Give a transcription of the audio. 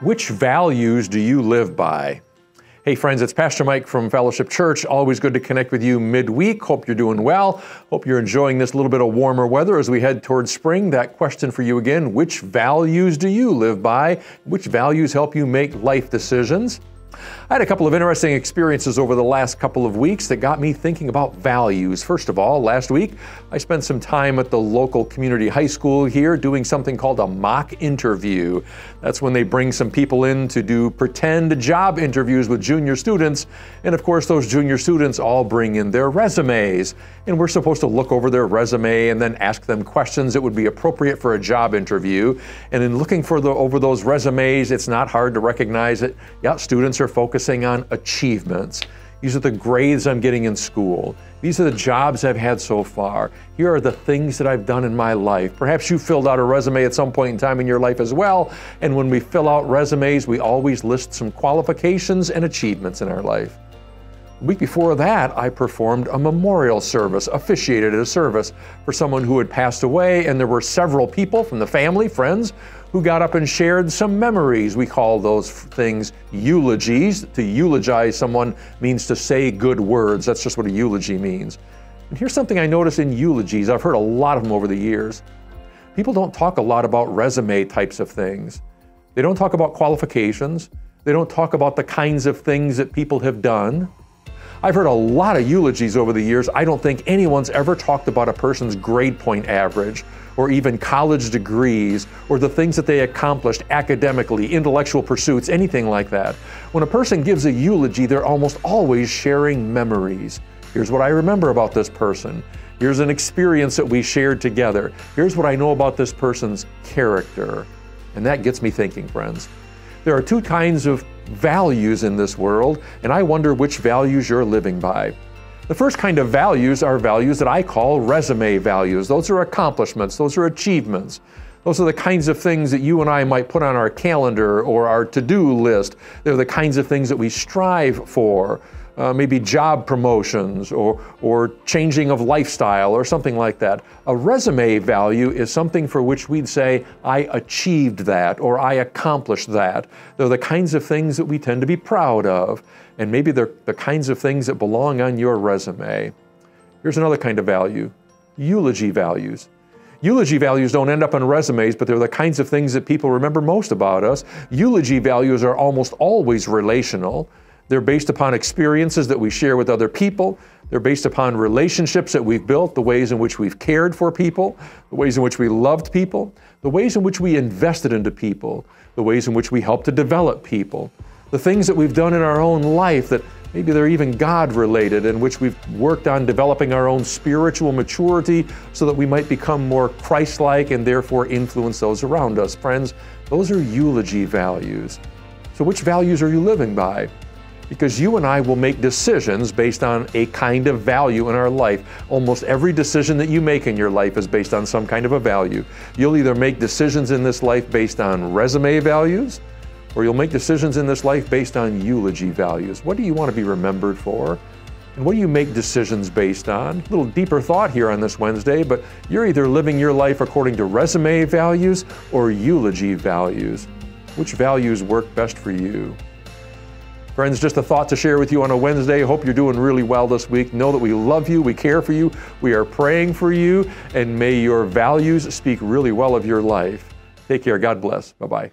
Which values do you live by? Hey, friends, it's Pastor Mike from Fellowship Church. Always good to connect with you midweek. Hope you're doing well. Hope you're enjoying this little bit of warmer weather as we head towards spring. That question for you again which values do you live by? Which values help you make life decisions? I had a couple of interesting experiences over the last couple of weeks that got me thinking about values. First of all, last week I spent some time at the local community high school here doing something called a mock interview. That's when they bring some people in to do pretend job interviews with junior students. And of course, those junior students all bring in their resumes. And we're supposed to look over their resume and then ask them questions that would be appropriate for a job interview. And in looking for the, over those resumes, it's not hard to recognize that, yeah, students are focusing on achievements. These are the grades I'm getting in school. These are the jobs I've had so far. Here are the things that I've done in my life. Perhaps you filled out a resume at some point in time in your life as well. And when we fill out resumes, we always list some qualifications and achievements in our life. The week before that, I performed a memorial service, officiated a service for someone who had passed away, and there were several people from the family, friends, who got up and shared some memories. We call those things eulogies. To eulogize someone means to say good words. That's just what a eulogy means. And here's something I notice in eulogies. I've heard a lot of them over the years. People don't talk a lot about resume types of things. They don't talk about qualifications. They don't talk about the kinds of things that people have done. I've heard a lot of eulogies over the years. I don't think anyone's ever talked about a person's grade point average or even college degrees or the things that they accomplished academically, intellectual pursuits, anything like that. When a person gives a eulogy, they're almost always sharing memories. Here's what I remember about this person. Here's an experience that we shared together. Here's what I know about this person's character. And that gets me thinking, friends. There are two kinds of values in this world, and I wonder which values you're living by. The first kind of values are values that I call resume values. Those are accomplishments, those are achievements. Those are the kinds of things that you and I might put on our calendar or our to do list. They're the kinds of things that we strive for uh, maybe job promotions or, or changing of lifestyle or something like that. A resume value is something for which we'd say, I achieved that or I accomplished that. They're the kinds of things that we tend to be proud of, and maybe they're the kinds of things that belong on your resume. Here's another kind of value eulogy values. Eulogy values don't end up on resumes, but they're the kinds of things that people remember most about us. Eulogy values are almost always relational. They're based upon experiences that we share with other people. They're based upon relationships that we've built, the ways in which we've cared for people, the ways in which we loved people, the ways in which we invested into people, the ways in which we helped to develop people, the things that we've done in our own life that maybe they're even God related, in which we've worked on developing our own spiritual maturity so that we might become more Christ like and therefore influence those around us. Friends, those are eulogy values. So, which values are you living by? Because you and I will make decisions based on a kind of value in our life. Almost every decision that you make in your life is based on some kind of a value. You'll either make decisions in this life based on resume values, or you'll make decisions in this life based on eulogy values. What do you want to be remembered for? And what do you make decisions based on? A little deeper thought here on this Wednesday, but you're either living your life according to resume values or eulogy values. Which values work best for you? Friends, just a thought to share with you on a Wednesday. Hope you're doing really well this week. Know that we love you, we care for you, we are praying for you, and may your values speak really well of your life. Take care. God bless. Bye bye.